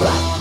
Right.